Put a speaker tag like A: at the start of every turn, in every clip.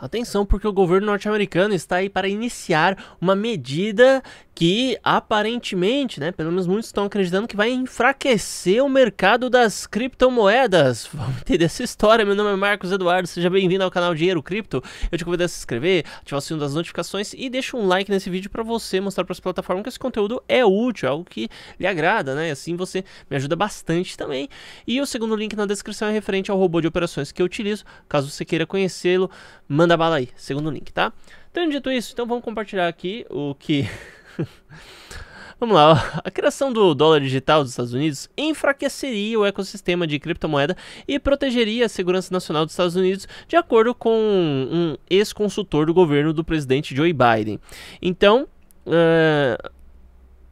A: Atenção, porque o governo norte-americano está aí para iniciar uma medida que aparentemente, né, pelo menos muitos estão acreditando que vai enfraquecer o mercado das criptomoedas. Vamos entender essa história. Meu nome é Marcos Eduardo, seja bem-vindo ao canal Dinheiro Cripto. Eu te convido a se inscrever, ativar o sininho das notificações e deixa um like nesse vídeo para você mostrar para as plataformas que esse conteúdo é útil, é algo que lhe agrada, né? Assim você me ajuda bastante também. E o segundo link na descrição é referente ao robô de operações que eu utilizo. Caso você queira conhecê-lo, manda bala aí, segundo link, tá? Tendo dito isso, então vamos compartilhar aqui o que Vamos lá, a criação do dólar digital dos Estados Unidos enfraqueceria o ecossistema de criptomoeda e protegeria a segurança nacional dos Estados Unidos, de acordo com um ex-consultor do governo do presidente Joe Biden. Então, uh,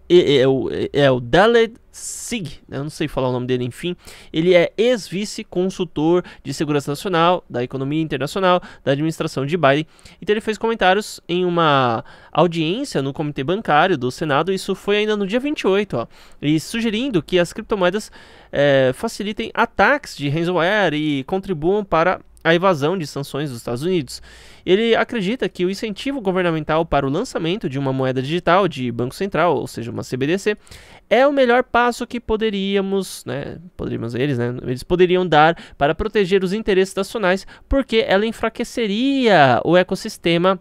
A: é, o, é o Dalet Sig, eu não sei falar o nome dele, enfim. Ele é ex-vice-consultor de segurança nacional, da economia internacional, da administração de Biden. Então ele fez comentários em uma audiência no comitê bancário do Senado, isso foi ainda no dia 28, ó, e sugerindo que as criptomoedas é, facilitem ataques de ransomware e contribuam para a evasão de sanções dos Estados Unidos. Ele acredita que o incentivo governamental para o lançamento de uma moeda digital de Banco Central, ou seja, uma CBDC, é o melhor passo que poderíamos, né, poderíamos eles, né, eles poderiam dar para proteger os interesses nacionais, porque ela enfraqueceria o ecossistema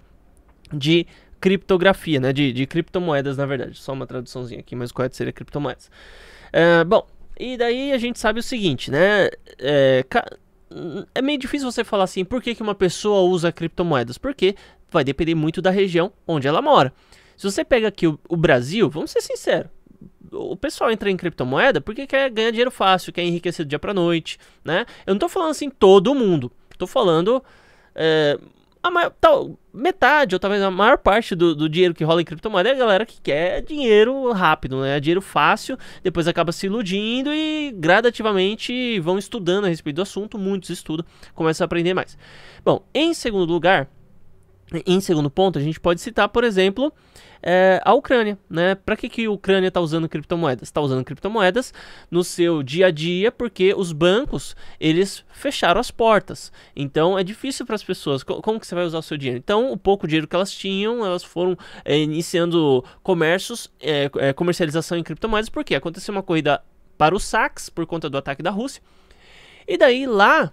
A: de criptografia, né, de, de criptomoedas, na verdade. Só uma traduçãozinha aqui, mas correto seria criptomoedas. Uh, bom, e daí a gente sabe o seguinte, né, é, é meio difícil você falar assim, por que, que uma pessoa usa criptomoedas? Porque vai depender muito da região onde ela mora. Se você pega aqui o, o Brasil, vamos ser sinceros, o pessoal entra em criptomoeda porque quer ganhar dinheiro fácil, quer enriquecer do dia para noite, né? Eu não tô falando assim todo mundo, tô falando é, a maior, tal, metade ou talvez a maior parte do, do, dinheiro que rola em criptomoeda é a galera que quer dinheiro rápido, né? Dinheiro fácil, depois acaba se iludindo e gradativamente vão estudando a respeito do assunto, muitos estudam, começam a aprender mais. Bom, em segundo lugar, em segundo ponto, a gente pode citar, por exemplo, é, a Ucrânia. Né? Para que, que a Ucrânia está usando criptomoedas? Está usando criptomoedas no seu dia a dia porque os bancos eles fecharam as portas. Então é difícil para as pessoas. Como que você vai usar o seu dinheiro? Então o pouco dinheiro que elas tinham, elas foram é, iniciando comércios, é, é comercialização em criptomoedas porque aconteceu uma corrida para os saques por conta do ataque da Rússia. E daí lá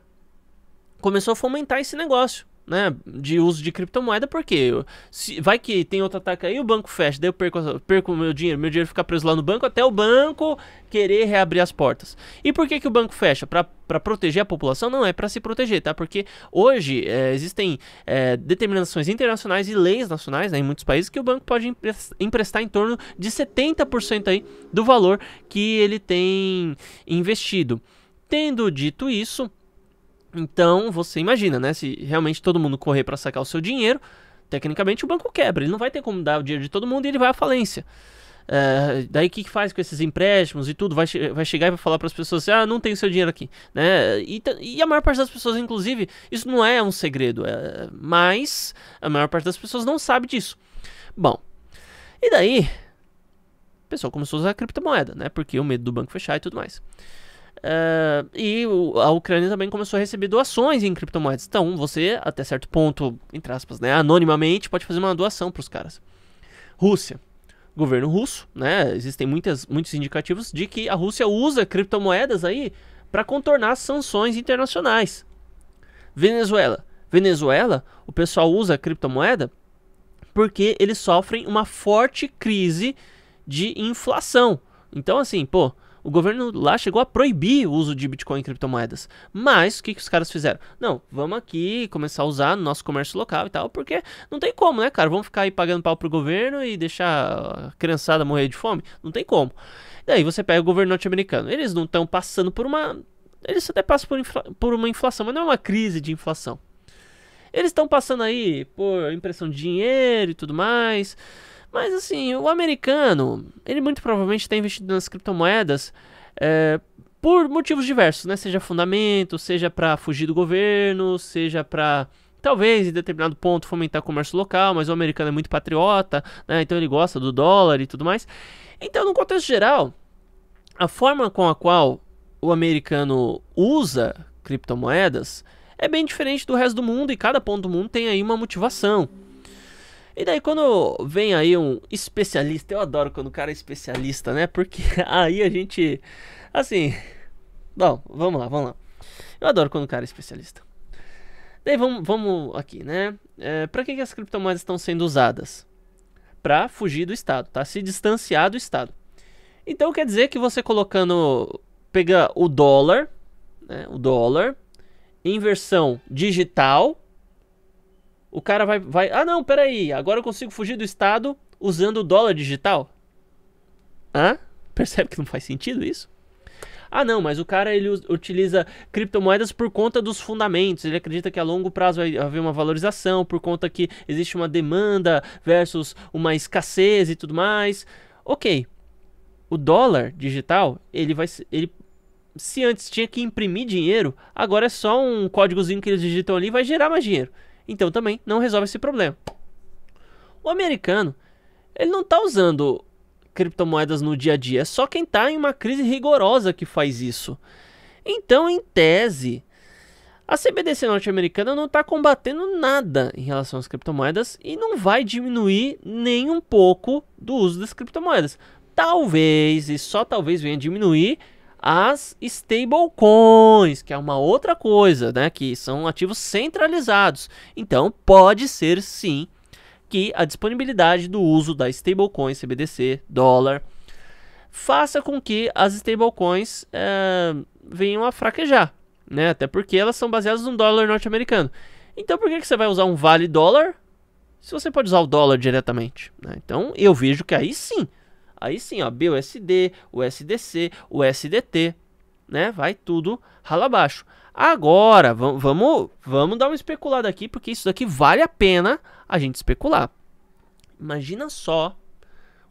A: começou a fomentar esse negócio né, de uso de criptomoeda, porque se, vai que tem outro ataque aí, o banco fecha, daí eu perco, perco meu dinheiro, meu dinheiro fica preso lá no banco até o banco querer reabrir as portas. E por que, que o banco fecha? Para proteger a população? Não, é para se proteger, tá? Porque hoje é, existem é, determinações internacionais e leis nacionais né, em muitos países que o banco pode emprestar em torno de 70% aí do valor que ele tem investido. Tendo dito isso, então, você imagina, né? Se realmente todo mundo correr para sacar o seu dinheiro, tecnicamente o banco quebra. Ele não vai ter como dar o dinheiro de todo mundo e ele vai à falência. É, daí o que, que faz com esses empréstimos e tudo? Vai, vai chegar e vai falar para as pessoas assim, ah, não tem seu dinheiro aqui, né? E, e, a maior parte das pessoas, inclusive, isso não é um segredo, é, mas a maior parte das pessoas não sabe disso. Bom, e daí o pessoal começou a usar a criptomoeda, né? Porque o medo do banco fechar e tudo mais. Uh, e a Ucrânia também começou a receber doações em criptomoedas. Então, você, até certo ponto, entre aspas, né, anonimamente, pode fazer uma doação para os caras. Rússia. Governo russo, né? Existem muitas, muitos indicativos de que a Rússia usa criptomoedas aí para contornar sanções internacionais. Venezuela. Venezuela, o pessoal usa criptomoeda porque eles sofrem uma forte crise de inflação. Então, assim, pô, o governo lá chegou a proibir o uso de Bitcoin e criptomoedas. Mas o que, que os caras fizeram? Não, vamos aqui começar a usar no nosso comércio local e tal, porque não tem como, né, cara? Vamos ficar aí pagando pau pro governo e deixar a criançada morrer de fome? Não tem como. Daí você pega o governo norte-americano. Eles não estão passando por uma. Eles até passam por, por uma inflação, mas não é uma crise de inflação. Eles estão passando aí por impressão de dinheiro e tudo mais. Mas assim, o americano, ele muito provavelmente está investido nas criptomoedas é, por motivos diversos, né? Seja fundamento, seja para fugir do governo, seja para talvez em determinado ponto fomentar o comércio local, mas o americano é muito patriota, né? Então ele gosta do dólar e tudo mais. Então, no contexto geral, a forma com a qual o americano usa criptomoedas é bem diferente do resto do mundo e cada ponto do mundo tem aí uma motivação. E daí quando vem aí um especialista, eu adoro quando o cara é especialista, né? Porque aí a gente, assim, bom, vamos lá, vamos lá. Eu adoro quando o cara é especialista. Daí vamos, vamos aqui, né? É, para que, que as criptomoedas estão sendo usadas? Para fugir do Estado, tá? Se distanciar do Estado. Então quer dizer que você colocando, pega o dólar, né? O dólar em versão digital, o cara vai, vai. Ah, não, peraí. Agora eu consigo fugir do Estado usando o dólar digital. Hã? Percebe que não faz sentido isso? Ah, não, mas o cara ele utiliza criptomoedas por conta dos fundamentos. Ele acredita que a longo prazo vai haver uma valorização, por conta que existe uma demanda versus uma escassez e tudo mais. Ok. O dólar digital, ele vai ele se antes tinha que imprimir dinheiro, agora é só um códigozinho que eles digitam ali e vai gerar mais dinheiro. Então também não resolve esse problema. O americano, ele não está usando criptomoedas no dia a dia, é só quem está em uma crise rigorosa que faz isso. Então, em tese, a CBDC norte-americana não está combatendo nada em relação às criptomoedas e não vai diminuir nem um pouco do uso das criptomoedas. Talvez, e só talvez venha diminuir as stablecoins, que é uma outra coisa, né, que são ativos centralizados. Então, pode ser sim que a disponibilidade do uso da stablecoin, CBDC, dólar, faça com que as stablecoins é, venham a fraquejar, né? Até porque elas são baseadas no dólar norte-americano. Então, por que, que você vai usar um vale dólar se você pode usar o dólar diretamente? Né? Então, eu vejo que aí sim Aí sim, ó, BUSD, USDC, USDT, né? Vai tudo rala abaixo. Agora, vamos, vamos dar uma especulada aqui, porque isso daqui vale a pena a gente especular. Imagina só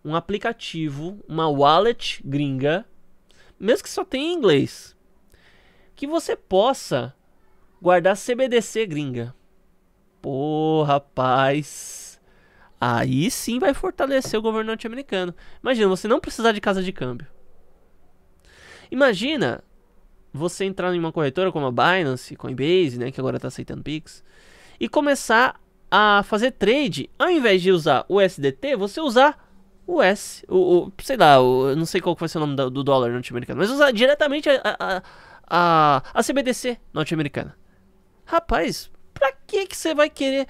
A: um aplicativo, uma wallet gringa, mesmo que só tenha em inglês, que você possa guardar CBDC gringa. Pô, rapaz, Aí sim vai fortalecer o governo norte-americano. Imagina, você não precisar de casa de câmbio. Imagina você entrar em uma corretora como a Binance, Coinbase, né, que agora está aceitando Pix, e começar a fazer trade, ao invés de usar o SDT, você usar o S, o, o sei lá, o, não sei qual vai ser o nome do, do dólar norte-americano, mas usar diretamente a, a, a, a CBDC norte-americana. Rapaz, pra que que você vai querer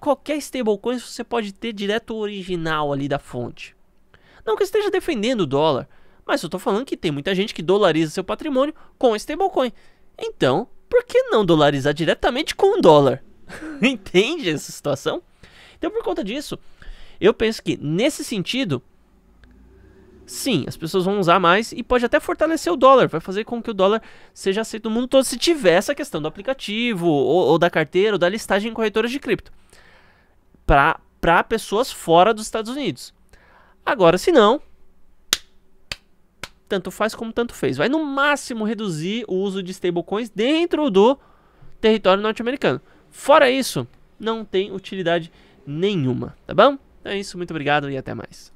A: qualquer stablecoin você pode ter direto o original ali da fonte. Não que eu esteja defendendo o dólar, mas eu estou falando que tem muita gente que dolariza seu patrimônio com stablecoin. Então, por que não dolarizar diretamente com o dólar? Entende essa situação? Então, por conta disso, eu penso que nesse sentido, sim, as pessoas vão usar mais e pode até fortalecer o dólar, vai fazer com que o dólar seja aceito no mundo todo se tiver essa questão do aplicativo ou, ou da carteira ou da listagem em corretoras de cripto para pessoas fora dos Estados Unidos. Agora, se não, tanto faz como tanto fez. Vai no máximo reduzir o uso de stablecoins dentro do território norte-americano. Fora isso, não tem utilidade nenhuma, tá bom? Então é isso, muito obrigado e até mais.